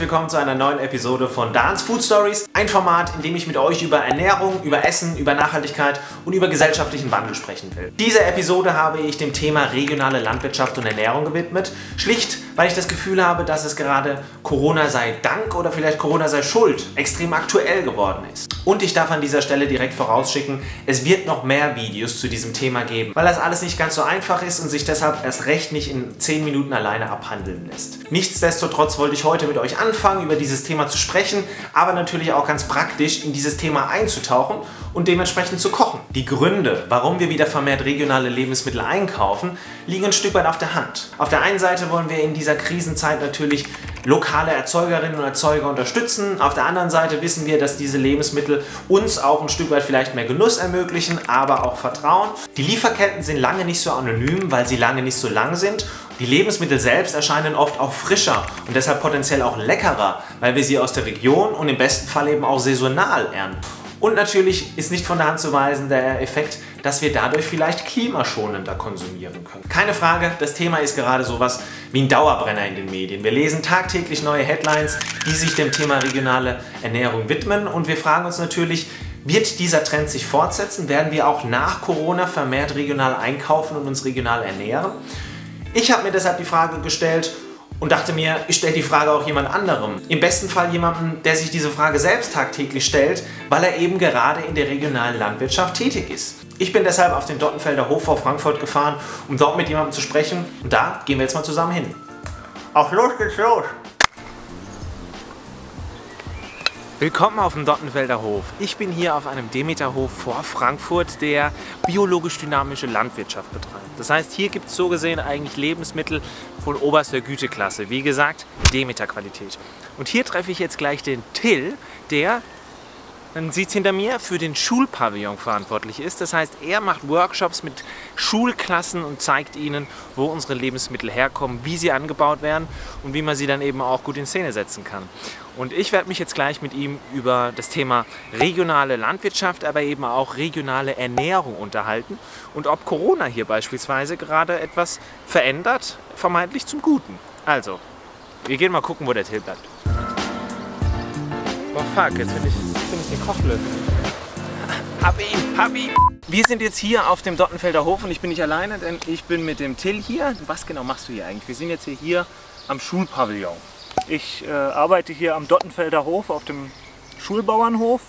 herzlich willkommen zu einer neuen Episode von Dance Food Stories. Ein Format, in dem ich mit euch über Ernährung, über Essen, über Nachhaltigkeit und über gesellschaftlichen Wandel sprechen will. Diese Episode habe ich dem Thema regionale Landwirtschaft und Ernährung gewidmet. Schlicht, weil ich das Gefühl habe, dass es gerade Corona sei Dank oder vielleicht Corona sei Schuld extrem aktuell geworden ist. Und ich darf an dieser Stelle direkt vorausschicken, es wird noch mehr Videos zu diesem Thema geben, weil das alles nicht ganz so einfach ist und sich deshalb erst recht nicht in 10 Minuten alleine abhandeln lässt. Nichtsdestotrotz wollte ich heute mit euch anfangen, über dieses Thema zu sprechen, aber natürlich auch ganz praktisch in dieses Thema einzutauchen und dementsprechend zu kochen. Die Gründe, warum wir wieder vermehrt regionale Lebensmittel einkaufen, liegen ein Stück weit auf der Hand. Auf der einen Seite wollen wir in dieser Krisenzeit natürlich lokale Erzeugerinnen und Erzeuger unterstützen. Auf der anderen Seite wissen wir, dass diese Lebensmittel uns auch ein Stück weit vielleicht mehr Genuss ermöglichen, aber auch Vertrauen. Die Lieferketten sind lange nicht so anonym, weil sie lange nicht so lang sind. Die Lebensmittel selbst erscheinen oft auch frischer und deshalb potenziell auch leckerer, weil wir sie aus der Region und im besten Fall eben auch saisonal ernten. Und natürlich ist nicht von der Hand zu weisen der Effekt, dass wir dadurch vielleicht klimaschonender konsumieren können. Keine Frage, das Thema ist gerade sowas wie ein Dauerbrenner in den Medien. Wir lesen tagtäglich neue Headlines, die sich dem Thema regionale Ernährung widmen und wir fragen uns natürlich, wird dieser Trend sich fortsetzen? Werden wir auch nach Corona vermehrt regional einkaufen und uns regional ernähren? Ich habe mir deshalb die Frage gestellt, und dachte mir, ich stelle die Frage auch jemand anderem. Im besten Fall jemandem, der sich diese Frage selbst tagtäglich stellt, weil er eben gerade in der regionalen Landwirtschaft tätig ist. Ich bin deshalb auf den Dottenfelder Hof vor Frankfurt gefahren, um dort mit jemandem zu sprechen. Und da gehen wir jetzt mal zusammen hin. Auf los geht's los! Willkommen auf dem Dottenfelder Hof. Ich bin hier auf einem Demeterhof vor Frankfurt, der biologisch-dynamische Landwirtschaft betreibt. Das heißt, hier gibt es so gesehen eigentlich Lebensmittel von oberster Güteklasse. Wie gesagt, Demeter-Qualität. Und hier treffe ich jetzt gleich den Till, der dann sieht es hinter mir, für den Schulpavillon verantwortlich ist. Das heißt, er macht Workshops mit Schulklassen und zeigt ihnen, wo unsere Lebensmittel herkommen, wie sie angebaut werden und wie man sie dann eben auch gut in Szene setzen kann. Und ich werde mich jetzt gleich mit ihm über das Thema regionale Landwirtschaft, aber eben auch regionale Ernährung unterhalten und ob Corona hier beispielsweise gerade etwas verändert, vermeintlich zum Guten. Also, wir gehen mal gucken, wo der Till bleibt. Oh fuck, jetzt bin ich bin ich den Kochlöffel. Hab ihn, hab ihn. Wir sind jetzt hier auf dem Dottenfelder Hof und ich bin nicht alleine, denn ich bin mit dem Till hier. Was genau machst du hier eigentlich? Wir sind jetzt hier, hier am Schulpavillon. Ich äh, arbeite hier am Dottenfelder Hof auf dem Schulbauernhof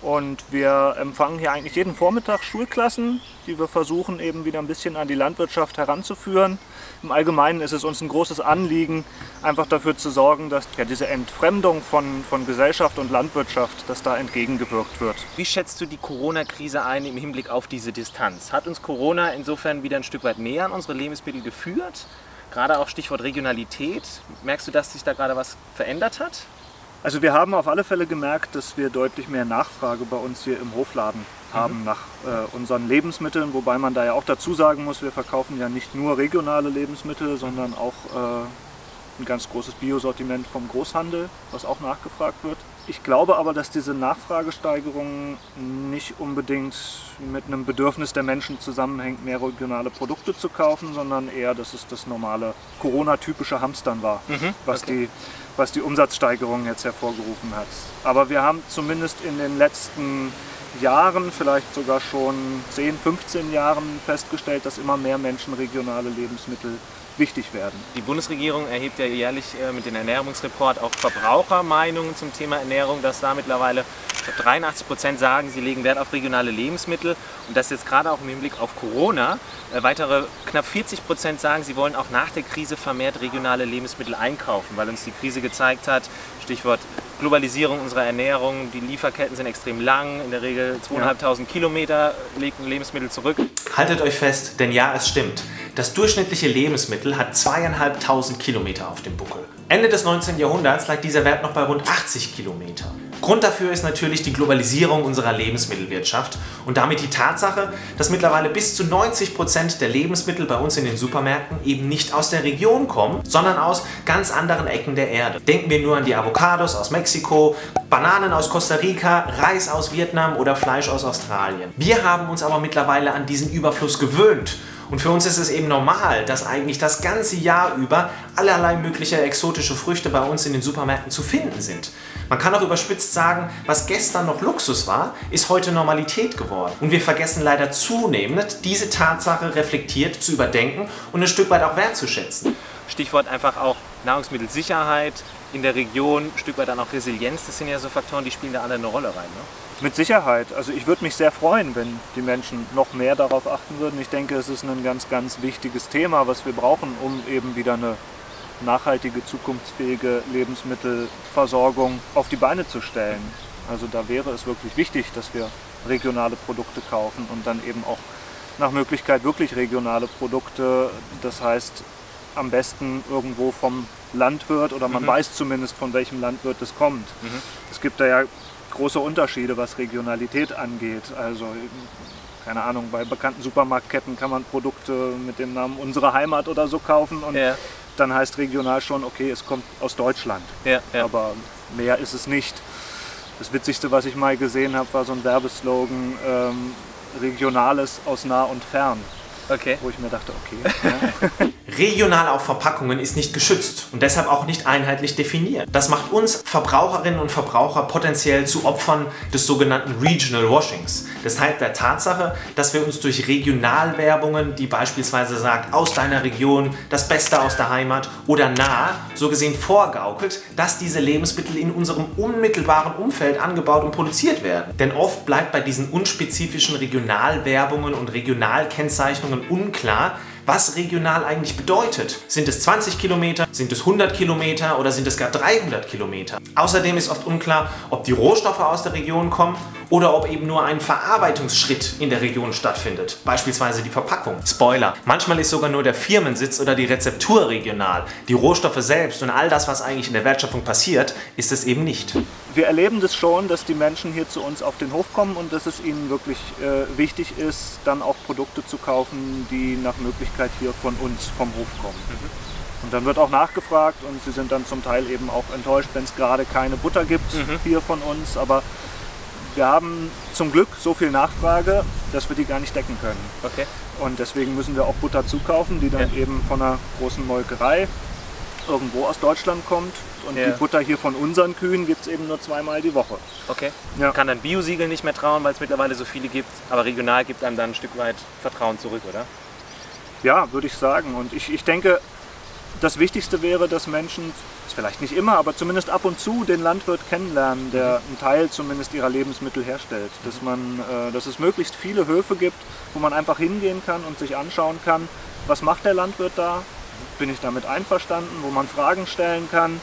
und wir empfangen hier eigentlich jeden Vormittag Schulklassen, die wir versuchen eben wieder ein bisschen an die Landwirtschaft heranzuführen. Im Allgemeinen ist es uns ein großes Anliegen, einfach dafür zu sorgen, dass ja, diese Entfremdung von, von Gesellschaft und Landwirtschaft, dass da entgegengewirkt wird. Wie schätzt du die Corona-Krise ein im Hinblick auf diese Distanz? Hat uns Corona insofern wieder ein Stück weit näher an unsere Lebensmittel geführt? Gerade auch Stichwort Regionalität. Merkst du, dass sich da gerade was verändert hat? Also wir haben auf alle Fälle gemerkt, dass wir deutlich mehr Nachfrage bei uns hier im Hofladen haben mhm. nach äh, unseren Lebensmitteln, wobei man da ja auch dazu sagen muss, wir verkaufen ja nicht nur regionale Lebensmittel, sondern auch äh, ein ganz großes Biosortiment vom Großhandel, was auch nachgefragt wird. Ich glaube aber, dass diese Nachfragesteigerung nicht unbedingt mit einem Bedürfnis der Menschen zusammenhängt, mehr regionale Produkte zu kaufen, sondern eher, dass es das normale Corona-typische Hamstern war, mhm, was, okay. die, was die Umsatzsteigerung jetzt hervorgerufen hat. Aber wir haben zumindest in den letzten Jahren, vielleicht sogar schon 10, 15 Jahren festgestellt, dass immer mehr Menschen regionale Lebensmittel wichtig werden. Die Bundesregierung erhebt ja jährlich äh, mit dem Ernährungsreport auch Verbrauchermeinungen zum Thema Ernährung, dass da mittlerweile 83 Prozent sagen, sie legen Wert auf regionale Lebensmittel und dass jetzt gerade auch im Hinblick auf Corona äh, weitere knapp 40 Prozent sagen, sie wollen auch nach der Krise vermehrt regionale Lebensmittel einkaufen, weil uns die Krise gezeigt hat, Stichwort Globalisierung unserer Ernährung, die Lieferketten sind extrem lang, in der Regel 2.500 ja. Kilometer legen Lebensmittel zurück. Haltet euch fest, denn ja, es stimmt. Das durchschnittliche Lebensmittel hat 2.500 Kilometer auf dem Buckel. Ende des 19. Jahrhunderts lag dieser Wert noch bei rund 80 Kilometer. Grund dafür ist natürlich die Globalisierung unserer Lebensmittelwirtschaft und damit die Tatsache, dass mittlerweile bis zu 90 Prozent der Lebensmittel bei uns in den Supermärkten eben nicht aus der Region kommen, sondern aus ganz anderen Ecken der Erde. Denken wir nur an die Avocados aus Mexiko, Bananen aus Costa Rica, Reis aus Vietnam oder Fleisch aus Australien. Wir haben uns aber mittlerweile an diesen Überfluss gewöhnt Und für uns ist es eben normal, dass eigentlich das ganze Jahr über allerlei mögliche exotische Früchte bei uns in den Supermärkten zu finden sind. Man kann auch überspitzt sagen, was gestern noch Luxus war, ist heute Normalität geworden. Und wir vergessen leider zunehmend, diese Tatsache reflektiert zu überdenken und ein Stück weit auch wertzuschätzen. Stichwort einfach auch Nahrungsmittelsicherheit in der Region, ein Stück weit dann auch Resilienz, das sind ja so Faktoren, die spielen da alle eine Rolle rein. Ne? Mit Sicherheit. Also ich würde mich sehr freuen, wenn die Menschen noch mehr darauf achten würden. Ich denke, es ist ein ganz, ganz wichtiges Thema, was wir brauchen, um eben wieder eine nachhaltige, zukunftsfähige Lebensmittelversorgung auf die Beine zu stellen. Also da wäre es wirklich wichtig, dass wir regionale Produkte kaufen und dann eben auch nach Möglichkeit wirklich regionale Produkte. Das heißt, am besten irgendwo vom Landwirt oder man mhm. weiß zumindest von welchem Landwirt es kommt. Mhm. Es gibt da ja große Unterschiede, was Regionalität angeht. Also keine Ahnung, bei bekannten Supermarktketten kann man Produkte mit dem Namen unsere Heimat oder so kaufen und ja. dann heißt regional schon, okay, es kommt aus Deutschland. Ja, ja. Aber mehr ist es nicht. Das Witzigste, was ich mal gesehen habe, war so ein Werbeslogan, ähm, Regionales aus nah und fern. Okay. Wo ich mir dachte, okay. Ja. Regional auf Verpackungen ist nicht geschützt und deshalb auch nicht einheitlich definiert. Das macht uns Verbraucherinnen und Verbraucher potenziell zu Opfern des sogenannten Regional Washings. Deshalb der Tatsache, dass wir uns durch Regionalwerbungen, die beispielsweise sagt, aus deiner Region, das Beste aus der Heimat oder nah, so gesehen vorgaukelt, dass diese Lebensmittel in unserem unmittelbaren Umfeld angebaut und produziert werden. Denn oft bleibt bei diesen unspezifischen Regionalwerbungen und Regionalkennzeichnungen unklar, was regional eigentlich bedeutet. Sind es 20 Kilometer, sind es 100 Kilometer oder sind es gar 300 Kilometer? Außerdem ist oft unklar, ob die Rohstoffe aus der Region kommen oder ob eben nur ein Verarbeitungsschritt in der Region stattfindet, beispielsweise die Verpackung. Spoiler, manchmal ist sogar nur der Firmensitz oder die Rezeptur regional. Die Rohstoffe selbst und all das, was eigentlich in der Wertschöpfung passiert, ist es eben nicht. Wir erleben das schon, dass die Menschen hier zu uns auf den Hof kommen und dass es ihnen wirklich äh, wichtig ist, dann auch Produkte zu kaufen, die nach Möglichkeit hier von uns vom Hof kommen. Mhm. Und dann wird auch nachgefragt und sie sind dann zum Teil eben auch enttäuscht, wenn es gerade keine Butter gibt mhm. hier von uns. Aber wir haben zum Glück so viel Nachfrage, dass wir die gar nicht decken können. Okay. Und deswegen müssen wir auch Butter zukaufen, die dann ja. eben von einer großen Molkerei irgendwo aus Deutschland kommt. Und ja. die Butter hier von unseren Kühen gibt es eben nur zweimal die Woche. Okay. Ja. Man kann dann Biosiegel nicht mehr trauen, weil es mittlerweile so viele gibt. Aber regional gibt einem dann ein Stück weit Vertrauen zurück, oder? Ja, würde ich sagen. Und ich, ich denke, das Wichtigste wäre, dass Menschen, vielleicht nicht immer, aber zumindest ab und zu den Landwirt kennenlernen, der einen Teil zumindest ihrer Lebensmittel herstellt. Dass, man, äh, dass es möglichst viele Höfe gibt, wo man einfach hingehen kann und sich anschauen kann, was macht der Landwirt da, bin ich damit einverstanden, wo man Fragen stellen kann.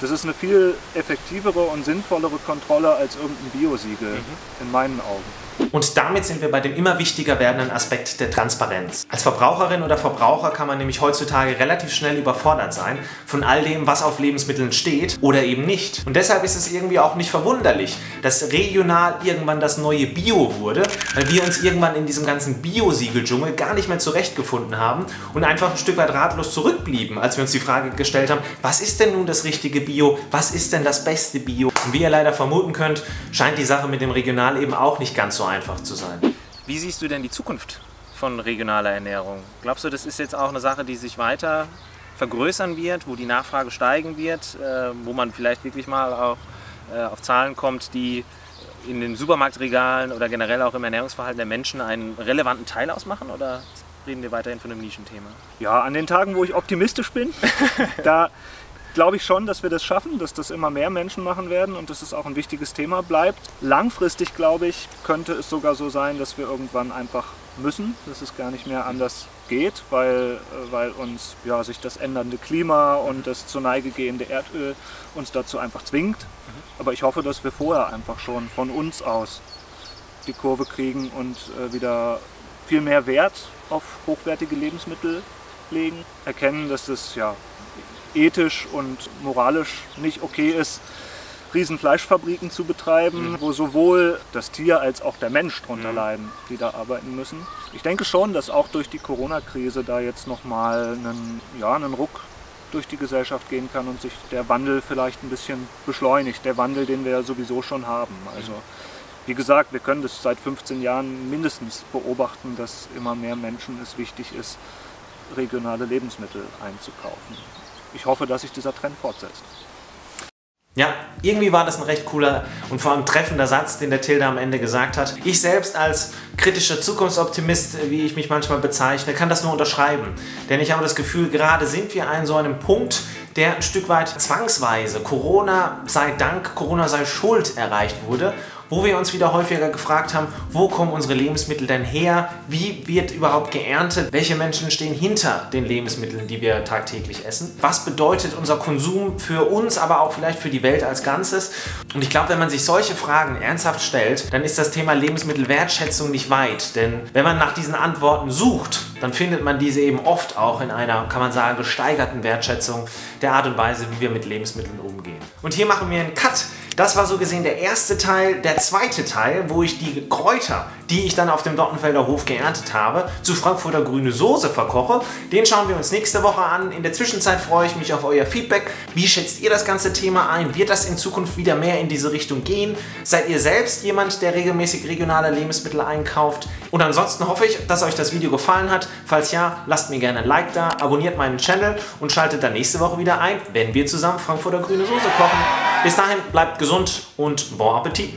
Das ist eine viel effektivere und sinnvollere Kontrolle als irgendein Biosiegel, mhm. in meinen Augen. Und damit sind wir bei dem immer wichtiger werdenden Aspekt der Transparenz. Als Verbraucherin oder Verbraucher kann man nämlich heutzutage relativ schnell überfordert sein von all dem, was auf Lebensmitteln steht oder eben nicht. Und deshalb ist es irgendwie auch nicht verwunderlich, dass regional irgendwann das neue Bio wurde, weil wir uns irgendwann in diesem ganzen Bio-Siegel-Dschungel gar nicht mehr zurechtgefunden haben und einfach ein Stück weit ratlos zurückblieben, als wir uns die Frage gestellt haben, was ist denn nun das richtige Bio? Was ist denn das beste Bio? Und wie ihr leider vermuten könnt, scheint die Sache mit dem Regional eben auch nicht ganz so einfach zu sein. Wie siehst du denn die Zukunft von regionaler Ernährung? Glaubst du, das ist jetzt auch eine Sache, die sich weiter vergrößern wird, wo die Nachfrage steigen wird, äh, wo man vielleicht wirklich mal auch äh, auf Zahlen kommt, die in den Supermarktregalen oder generell auch im Ernährungsverhalten der Menschen einen relevanten Teil ausmachen? Oder reden wir weiterhin von einem Nischenthema? Ja, an den Tagen, wo ich optimistisch bin, da glaube ich schon, dass wir das schaffen, dass das immer mehr Menschen machen werden und dass es auch ein wichtiges Thema bleibt. Langfristig, glaube ich, könnte es sogar so sein, dass wir irgendwann einfach müssen, dass es gar nicht mehr anders geht, weil, äh, weil uns ja, sich das ändernde Klima und das zur Neige gehende Erdöl uns dazu einfach zwingt. Aber ich hoffe, dass wir vorher einfach schon von uns aus die Kurve kriegen und äh, wieder viel mehr Wert auf hochwertige Lebensmittel legen, erkennen, dass es ja ethisch und moralisch nicht okay ist, Riesenfleischfabriken zu betreiben, mhm. wo sowohl das Tier als auch der Mensch drunter mhm. leiden, die da arbeiten müssen. Ich denke schon, dass auch durch die Corona-Krise da jetzt nochmal einen, ja, einen Ruck durch die Gesellschaft gehen kann und sich der Wandel vielleicht ein bisschen beschleunigt, der Wandel, den wir ja sowieso schon haben. Also wie gesagt, wir können das seit 15 Jahren mindestens beobachten, dass immer mehr Menschen es wichtig ist, regionale Lebensmittel einzukaufen. Ich hoffe, dass sich dieser Trend fortsetzt. Ja, irgendwie war das ein recht cooler und vor allem treffender Satz, den der Tilda am Ende gesagt hat. Ich selbst als kritischer Zukunftsoptimist, wie ich mich manchmal bezeichne, kann das nur unterschreiben. Denn ich habe das Gefühl, gerade sind wir an so einem Punkt, der ein Stück weit zwangsweise, Corona sei Dank, Corona sei Schuld erreicht wurde wo wir uns wieder häufiger gefragt haben, wo kommen unsere Lebensmittel denn her? Wie wird überhaupt geerntet? Welche Menschen stehen hinter den Lebensmitteln, die wir tagtäglich essen? Was bedeutet unser Konsum für uns, aber auch vielleicht für die Welt als Ganzes? Und ich glaube, wenn man sich solche Fragen ernsthaft stellt, dann ist das Thema Lebensmittelwertschätzung nicht weit. Denn wenn man nach diesen Antworten sucht, dann findet man diese eben oft auch in einer, kann man sagen, gesteigerten Wertschätzung der Art und Weise, wie wir mit Lebensmitteln umgehen. Und hier machen wir einen Cut das war so gesehen der erste Teil. Der zweite Teil, wo ich die Kräuter, die ich dann auf dem Dortenfelder Hof geerntet habe, zu Frankfurter grüne Soße verkoche. Den schauen wir uns nächste Woche an. In der Zwischenzeit freue ich mich auf euer Feedback. Wie schätzt ihr das ganze Thema ein? Wird das in Zukunft wieder mehr in diese Richtung gehen? Seid ihr selbst jemand, der regelmäßig regionale Lebensmittel einkauft? Und ansonsten hoffe ich, dass euch das Video gefallen hat. Falls ja, lasst mir gerne ein Like da, abonniert meinen Channel und schaltet dann nächste Woche wieder ein, wenn wir zusammen Frankfurter grüne Soße kochen. Bis dahin, bleibt gesund und bon Appetit!